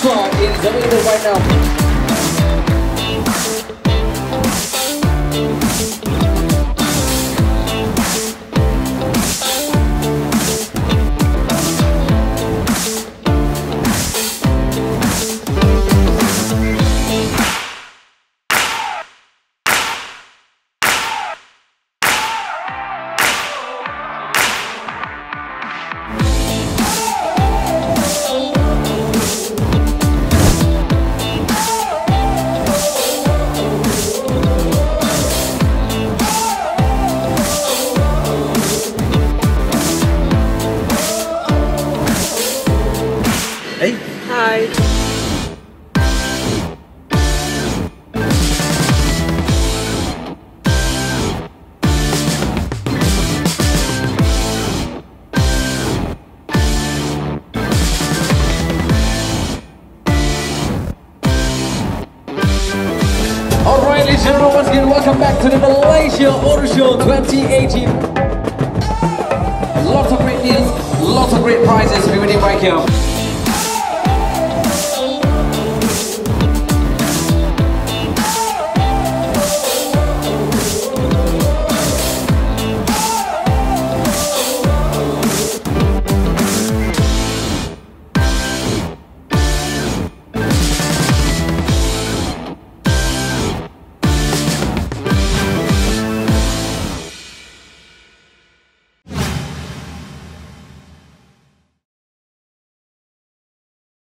strong in Jamaica right now. Hey. Hi. Alright, ladies and gentlemen, once again, welcome back to the Malaysia Auto Show 2018. Lots of great deals, lots of great prizes. Be waiting right here.